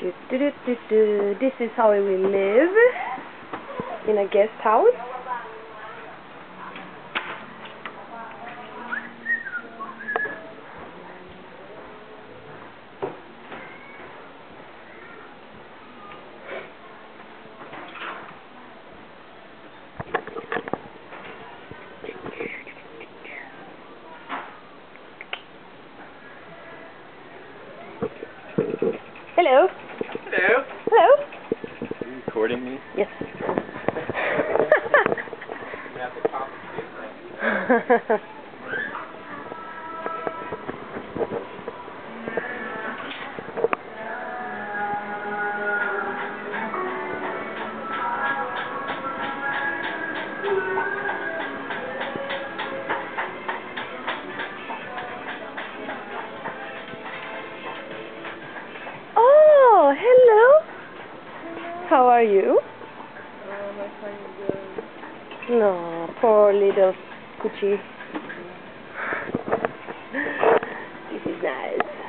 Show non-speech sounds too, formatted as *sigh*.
Do, do, do, do, do. This is how we live in a guest house. Hello. Hello. Hello. Are you recording me? Yes. *laughs* *laughs* *laughs* are you? Um, I find good. No, poor little Gucci. this is nice.